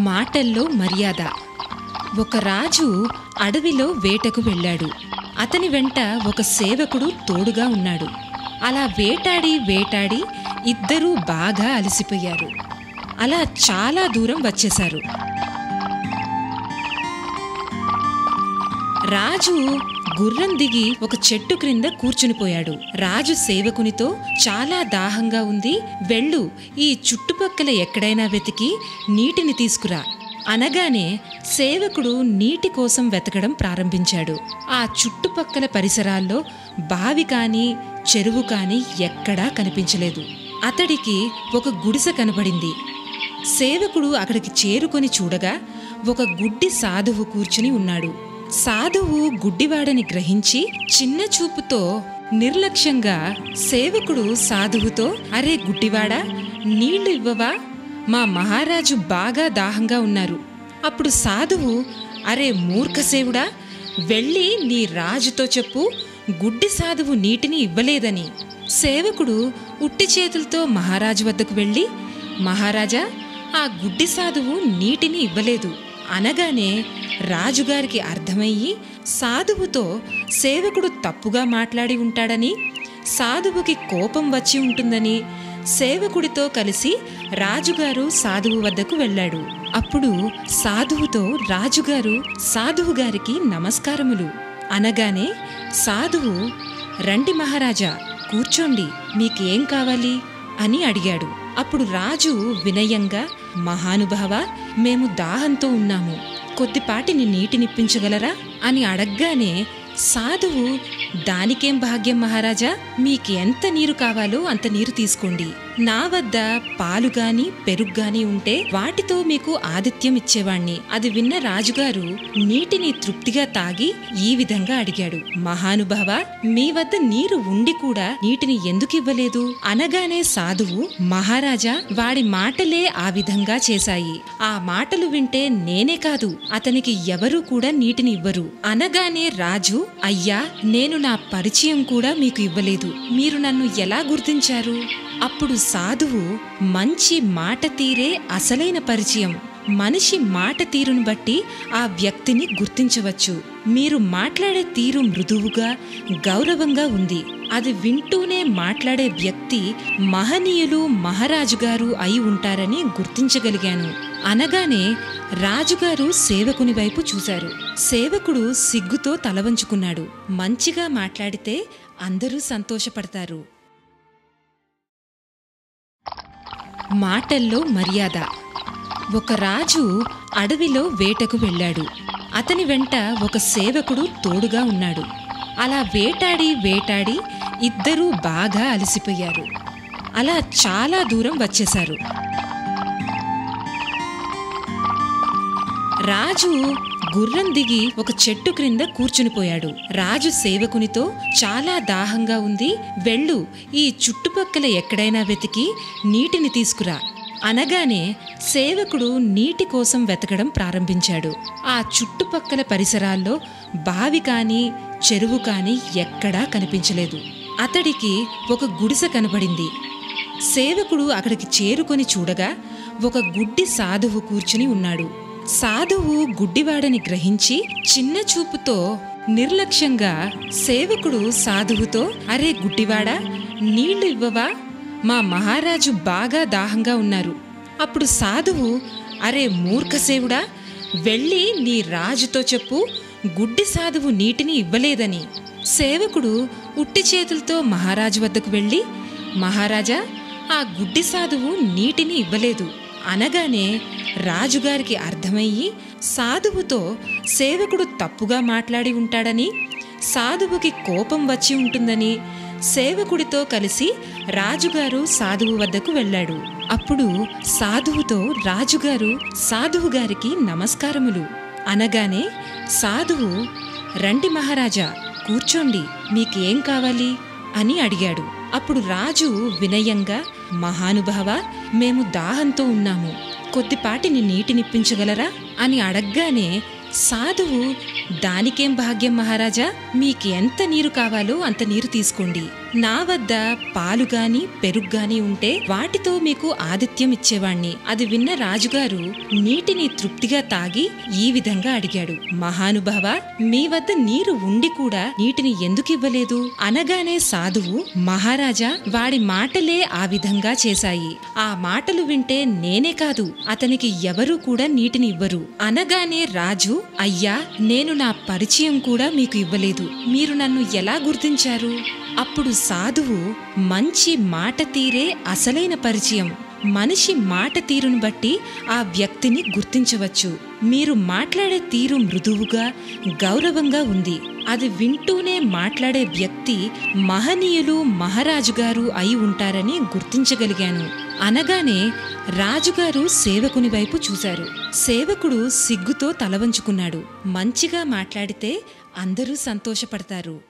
మాటల్లో మర్యాద. ఒక రాజు అడవిలో వేటకు వెళ్ళాడు. అతని వెంట ఒక సేవకుడు తోడుగా ఉన్నాడు. అలా వేటాడి వేటాడి ఇద్దరూ బాగా అలసిపోయారు. అలా చాలా దూరం వచ్చేశారు. రాజు గుర్రం దిగి ఒక చెట్టు క్రింద కూర్చునిపోయాడు. రాజు సేవకునితో చాలా దాహంగా ఉంది. వెళ్ళు ఈ చుట్టుపక్కల ఎక్కడైనా వెతికి నీటిని తీసుకురా అనగానే సేవకుడు నీటి కోసం వెతకడం ప్రారంభించాడు. ఆ చుట్టుపక్కల పరిసరాల్లో బావి కానీ చెరువు కానీ ఎక్కడా కనిపించలేదు. అతడికి ఒక గుడిసె కనబడింది. సేవకుడు అక్కడికి చేరుకొని చూడగా ఒక గుడ్డి సాధువు కూర్చుని ఉన్నాడు. సాధువు గుడ్డివాడని గ్రహించి చిన్న చూపుతో నిర్లక్ష్యంగా సేవకుడు సాధువుతో అరే గుడ్డివాడా నీళ్ళు ఇవ్వవా? మా మహారాజు బాగా దాహంగా ఉన్నారు. అప్పుడు సాధువు అరే మూర్ఖసేవుడా వెళ్ళి నీ రాజుతో చెప్పు గుడ్డి సాధువు నీటిని ఇవ్వలేదని. సేవకుడు ఉట్టి చేతులతో మహారాజు వద్దకు వెళ్ళి మహారాజా ఆ గుడ్డి సాధువు నీటిని ఇవ్వలేదు. అనగానే రాజుగారికి అర్థమయ్యి సాధువుతో సేవకుడు తప్పుగా మాట్లాడి ఉంటాడని సాధువుకి కోపం వచ్చి ఉంటుందని సేవకుడితో కలిసి రాజుగారు సాధువు వద్దకు వెళ్ళాడు. అప్పుడు సాధువుతో రాజుగారు సాధువు గారికి నమస్కారములు. అనగానే సాధువు రండి మహారాజా కూర్చోండి మీకేం కావాలి? అని అడిగాడు. అప్పుడు రాజు వినయంగా మహానుభావ మేము దాహంతో ఉన్నాము. కొద్దిపాటిని నీటినిప్పించగలరా అని అడగ్గానే సాధువు దానికేం భాగ్యం మహారాజా? మీకు ఎంత నీరు కావాలో అంత నీరు తీసుకోండి. నా వద్ద పాలు గాని పెరుగు గాని ఉంటే వాటితో మీకు ఆతిథ్యం ఇచ్చేవాణ్ణి. అది విన్న రాజుగారు నీటిని తృప్తిగా తాగి ఈ విధంగా అడిగాడు. మహానుభావ మీ వద్ద నీరు ఉండి కూడా నీటిని ఎందుకు ఇవ్వలేదు? అనగానే సాధువు మహారాజా వాడి మాటలే ఆ విధంగా చేశాయి. ఆ మాటలు వింటే నేనే కాదు అతనికి ఎవరూ కూడా నీటిని ఇవ్వరు. అనగానే రాజు అయ్యా నేను నా పరిచయం కూడా మీకు ఇవ్వలేదు. మీరు నన్ను ఎలా గుర్తించారు? అప్పుడు సాధువు మంచి మాట తీరే అసలైన పరిచయం. మనిషి మాట తీరును బట్టి ఆ వ్యక్తిని గుర్తించవచ్చు. మీరు మాట్లాడే తీరు మృదువుగా గౌరవంగా ఉంది. అది వింటూనే మాట్లాడే వ్యక్తి మహనీయులు మహారాజుగారు అయి ఉంటారని గుర్తించగలిగాను. అనగానే రాజుగారు సేవకుని వైపు చూశారు. సేవకుడు సిగ్గుతో తలవంచుకున్నాడు. మంచిగా మాట్లాడితే అందరూ సంతోషపడతారు. మాటల్లో మర్యాద. ఒక రాజు అడవిలో వేటకు వెళ్ళాడు. అతని వెంట ఒక సేవకుడు తోడుగా ఉన్నాడు. అలా వేటాడి వేటాడి ఇద్దరూ బాగా అలసిపోయారు. అలా చాలా దూరం వచ్చేశారు. రాజు గుర్రం దిగి ఒక చెట్టు క్రింద కూర్చునిపోయాడు. రాజు సేవకునితో చాలా దాహంగా ఉంది. వెళ్ళు ఈ చుట్టుపక్కల ఎక్కడైనా వెతికి నీటిని తీసుకురా అనగానే సేవకుడు నీటి కోసం వెతకడం ప్రారంభించాడు. ఆ చుట్టుపక్కల పరిసరాల్లో బావి కానీ చెరువు కానీ ఎక్కడా కనిపించలేదు. అతడికి ఒక గుడిసె కనబడింది. సేవకుడు అక్కడికి చేరుకొని చూడగా ఒక గుడ్డి సాధువు కూర్చుని ఉన్నాడు. సాధువు గుడ్డివాడని గ్రహించి చిన్న చూపుతో నిర్లక్ష్యంగా సేవకుడు సాధువుతో అరే గుడ్డివాడా నీళ్ళు ఇవ్వవా? మా మహారాజు బాగా దాహంగా ఉన్నారు. అప్పుడు సాధువు అరే మూర్ఖసేవుడా వెళ్ళి నీ రాజుతో చెప్పు గుడ్డి సాధువు నీటిని ఇవ్వలేదని. సేవకుడు ఉట్టి చేతులతో మహారాజు వద్దకు వెళ్ళి మహారాజా ఆ గుడ్డి సాధువు నీటిని ఇవ్వలేదు. అనగానే రాజుగారికి అర్థమయ్యి సాధువుతో సేవకుడు తప్పుగా మాట్లాడి ఉంటాడని సాధువుకి కోపం వచ్చి ఉంటుందని సేవకుడితో కలిసి రాజుగారు సాధువు వద్దకు వెళ్ళాడు. అప్పుడు సాధువుతో రాజుగారు సాధువు గారికి నమస్కారములు. అనగానే సాధువు రండి మహారాజా కూర్చోండి మీకేం కావాలి? అని అడిగాడు. అప్పుడు రాజు వినయంగా మహానుభావ మేము దాహంతో ఉన్నాము. కొద్దిపాటిని నీటినిప్పించగలరా అని అడగ్గానే సాధువు దానికేం భాగ్యం మహారాజా? మీకు ఎంత నీరు కావాలో అంత నీరు తీసుకోండి. నా వద్ద పాలు గాని పెరుగు గాని ఉంటే వాటితో మీకు ఆతిథ్యం ఇచ్చేవాణ్ణి. అది విన్న రాజుగారు నీటిని తృప్తిగా తాగి ఈ విధంగా అడిగాడు. మహానుభావ మీ వద్ద నీరు ఉండి కూడా నీటిని ఎందుకు ఇవ్వలేదు? అనగానే సాధువు మహారాజా వాడి మాటలే ఆ విధంగా చేశాయి. ఆ మాటలు వింటే నేనే కాదు అతనికి ఎవరూ కూడా నీటిని ఇవ్వరు. అనగానే రాజు అయ్యా నేను నా పరిచయం కూడా మీకు ఇవ్వలేదు. మీరు నన్ను ఎలా గుర్తించారు? అప్పుడు సాధువు మంచి మాట తీరే అసలైన పరిచయం. మనిషి మాట తీరును బట్టి ఆ వ్యక్తిని గుర్తించవచ్చు. మీరు మాట్లాడే తీరు మృదువుగా గౌరవంగా ఉంది. అది వింటూనే మాట్లాడే వ్యక్తి మహనీయులు మహారాజు గారు అయి ఉంటారని గుర్తించగలిగాను. అనగానే రాజుగారు సేవకుని వైపు చూశారు. సేవకుడు సిగ్గుతో తలవంచుకున్నాడు. మంచిగా మాట్లాడితే అందరూ సంతోషపడతారు.